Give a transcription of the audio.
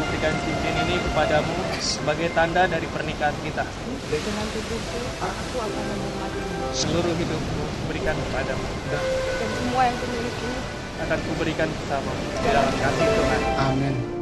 memberikan cincin ini kepadamu sebagai tanda dari pernikahan kita. Dengan aku akan menghormatimu. Seluruh hidupku berikan kepadamu. Dan semua yang kumiliki akan kuberikan bersamamu di dalam kasih Tuhan. Amin.